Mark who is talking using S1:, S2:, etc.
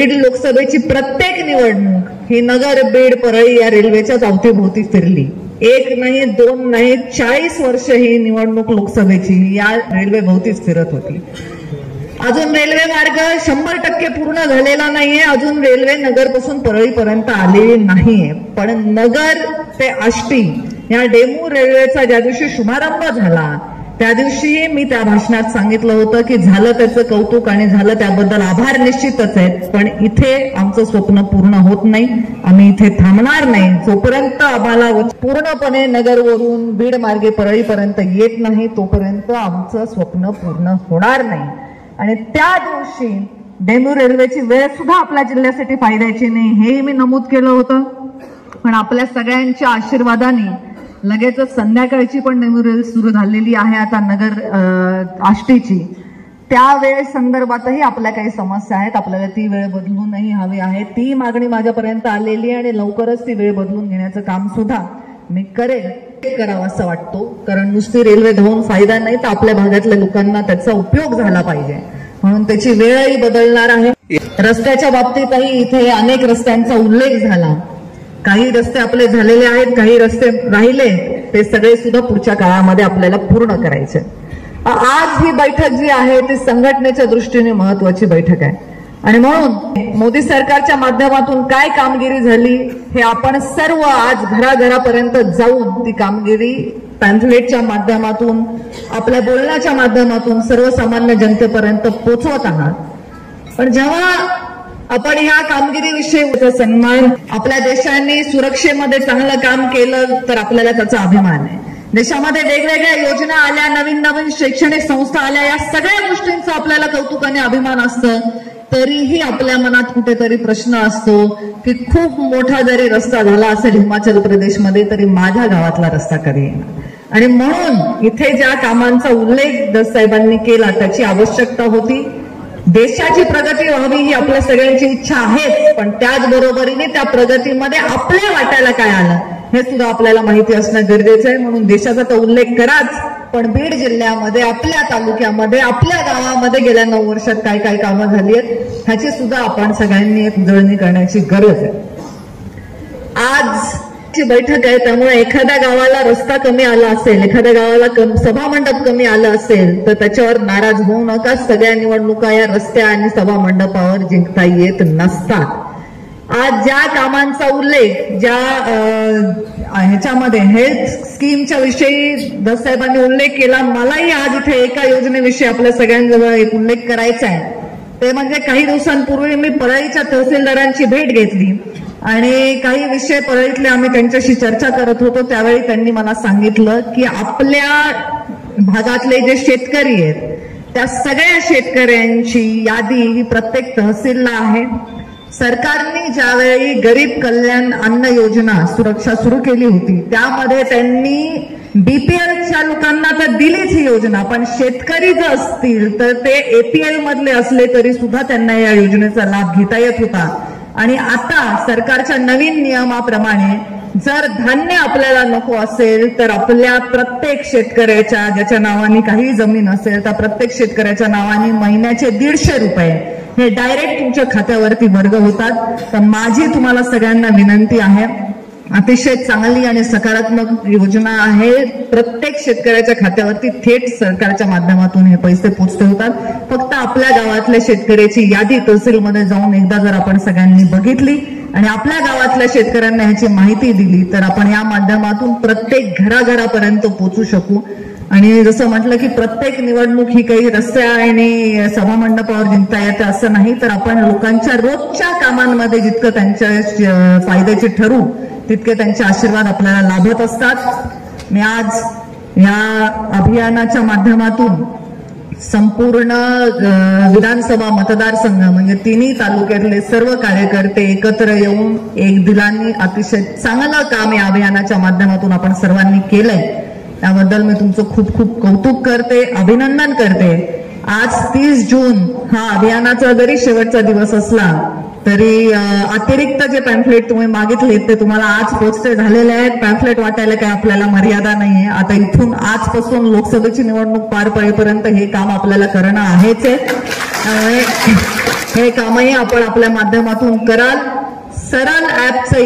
S1: बीड लोकसभेची प्रत्येक निवडणूक ही नगर बीड परळी या रेल्वेच्याच अवतीभोवती फिरली. एक नाही दोन नाही चाळीस वर्ष ही निवडणूक लोकसभेची या रेल्वे भोवतीच फिरत होती. अजून रेल्वे मार्ग शंभर टक्के पूर्ण झालेला नाहीये. अजून रेल्वे नगरपासून परळीपर्यंत आलेली नाहीये. पण नगर ते आष्टी या डेमू रेल्वेचा ज्या दिवशी शुभारंभ झाला त्या दिवशी मी त्या भाषणात सांगितलं होतं की झालं त्याचं कौतुक आणि झालं त्याबद्दल आभार निश्चितच आहेत. पण इथे आमचं स्वप्न पूर्ण होत नाही. आम्ही इथे थांबणार नाही. जोपर्यंत आम्हाला पूर्णपणे नगरवरून बीड मार्गे परळीपर्यंत येत नाही तोपर्यंत आमचं स्वप्न पूर्ण होणार नाही. आणि त्या दिवशी डेमू रेल्वेची वेळ सुद्धा आपल्या जिल्ह्यासाठी फायद्याची नाही हेही मी नमूद केलं होतं. पण आपल्या सगळ्यांच्या आशीर्वादाने लगेचच संध्याकाळची पण मेमोरियल सुरू झालेली आहे आता नगर आष्टीची. त्या वेळ संदर्भातही आपल्या काही समस्या आहेत. आपल्याला ती वेळ बदलूनही हवी आहे. ती मागणी माझ्यापर्यंत आलेली आहे आणि लवकरच ती वेळ बदलून घेण्याचं काम सुद्धा मी करेल. ते करावं असं वाटतो. कारण नुसती रेल्वे धावून फायदा नाही तर आपल्या भागातल्या लोकांना त्याचा उपयोग झाला पाहिजे. म्हणून त्याची वेळही बदलणार आहे. रस्त्याच्या बाबतीतही इथे अनेक रस्त्यांचा उल्लेख झाला. काही रस्ते आपले झालेले आहेत काही रस्ते राहिले ते सगळे सुद्धा पुढच्या काळामध्ये आपल्याला पूर्ण करायचे. आज ही बैठक जी आहे ती संघटनेच्या दृष्टीने महत्वाची बैठक आहे. आणि म्हणून मोदी सरकारच्या माध्यमातून काय कामगिरी झाली हे आपण सर्व आज घराघरापर्यंत जाऊन ती कामगिरी पॅम्फलेटच्या माध्यमातून आपल्या बोलण्याच्या माध्यमातून सर्वसामान्य जनतेपर्यंत पोचवत आहात. पण जेव्हा आपण ह्या कामगिरीविषयी सन्मान आपल्या देशाने सुरक्षेमध्ये चांगलं काम केलं तर आपल्याला त्याचा अभिमान आहे. देशामध्ये वेगवेगळ्या योजना आल्या नवीन नवीन शैक्षणिक संस्था आल्या या सगळ्या गोष्टींचा आपल्याला कौतुकाने अभिमान असतं. तरीही आपल्या मनात कुठेतरी प्रश्न असतो की खूप मोठा जरी रस्ता झाला असेल हिमाचल प्रदेशमध्ये तरी माझ्या गावातला रस्ता कधी येणार? आणि म्हणून इथे ज्या कामांचा उल्लेख दससाहेबांनी केला त्याची आवश्यकता होती. देशाची प्रगती व्हावी ही आपल्या सगळ्यांची इच्छा आहेच पण त्याचबरोबरीने त्या प्रगतीमध्ये आपल्या वाटायला काय आलं हे सुद्धा आपल्याला माहिती असणं गरजेचं आहे म्हणून देशाचा तर उल्लेख कराच पण बीड जिल्ह्यामध्ये आपल्या तालुक्यामध्ये आपल्या गावामध्ये गेल्या नऊ वर्षात काय काय कामं झाली आहेत ह्याची सुद्धा आपण सगळ्यांनी एक उजळणी करण्याची गरज आहे. आज ची बैठक आहे त्यामुळे एखाद्या गावाला रस्ता कमी आला असेल एखाद्या गावाला कम- सभा मंडप कमी आलं असेल तर त्याच्यावर नाराज होऊ नका. सगळ्या निवडणुका या रस्त्या आणि सभा मंडपावर जिंकता येत नसतात. आज ज्या कामांचा उल्लेख ज्या ह्याच्यामध्ये हेल्थ स्कीमच्या विषयी दसाहेबांनी उल्लेख केला मलाही आज इथे एका योजनेविषयी आपल्या सगळ्यांजवळ एक उल्लेख करायचा आहे. ते म्हणजे काही दिवसांपूर्वी मी परळीच्या तहसीलदारांची भेट घेतली. आणि काही विषय परळीतले आम्ही त्यांच्याशी चर्चा करत होतो त्यावेळी त्यांनी मला सांगितलं की आपल्या भागातले जे शेतकरी आहेत त्या सगळ्या शेतकऱ्यांची यादी ही प्रत्येक तहसीलला आहे. सरकारने ज्यावेळी गरीब कल्याण अन्न योजना सुरक्षा सुरू केली होती त्यामध्ये त्यांनी बीपीएलच्या लोकांना तर दिलीच ही योजना पण शेतकरी जर असतील तर ते एपीएल मधले असले तरी सुद्धा त्यांना या योजनेचा लाभ घेता येत होता. आणि आता सरकारच्या नवीन नियमाप्रमाणे जर धान्य आपल्याला नको असेल तर आपल्या प्रत्येक शेतकऱ्याच्या ज्याच्या नावाने काही जमीन असेल त्या प्रत्येक शेतकऱ्याच्या नावाने महिन्याचे दीडशे रुपये हे डायरेक्ट तुमच्या खात्यावरती वर्ग होतात. तर माझी तुम्हाला सगळ्यांना विनंती आहे. अतिशय चांगली आणि सकारात्मक योजना आहे. प्रत्येक शेतकऱ्याच्या खात्यावरती थेट सरकारच्या माध्यमातून हे पैसे पोचते होतात. फक्त आपल्या गावातल्या शेतकऱ्याची यादी तहसीलमध्ये जाऊन एकदा जर आपण सगळ्यांनी बघितली आणि आपल्या गावातल्या शेतकऱ्यांना ह्याची माहिती दिली तर आपण या माध्यमातून प्रत्येक घराघरापर्यंत पोचू शकू. आणि जसं म्हटलं की प्रत्येक निवडणूक ही काही रस्त्या आणि सभामंडपावर जिंकता येते असं नाही तर आपण लोकांच्या रोजच्या कामांमध्ये जितकं त्यांच्या फायद्याचे ठरू तितके त्यांचे आशीर्वाद आपल्याला लाभत असतात. मी आज या अभियानाच्या माध्यमातून संपूर्ण विधानसभा मतदारसंघ म्हणजे तिन्ही तालुक्यातले सर्व कार्यकर्ते एकत्र येऊन एक दिलांनी अतिशय चांगलं काम या अभियानाच्या माध्यमातून आपण सर्वांनी केलंय. त्याबद्दल मी तुमचं खूप खूप कौतुक करते अभिनंदन करते. आज तीस जून हा अभियानाचा जरी शेवटचा दिवस असला तरी अतिरिक्त जे पॅम्फलेट तुम्ही मागितले ते तुम्हाला आज पोचते झालेले आहेत. पॅम्फलेट वाटायला काही आपल्याला मर्यादा नाहीये. आता इथून आजपासून लोकसभेची निवडणूक पार पडेपर्यंत हे काम आपल्याला करणं आहेच आहे. त्यामुळे हे कामही आपण आपल्या माध्यमातून कराल. सरळ ऍपचं